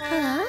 嗯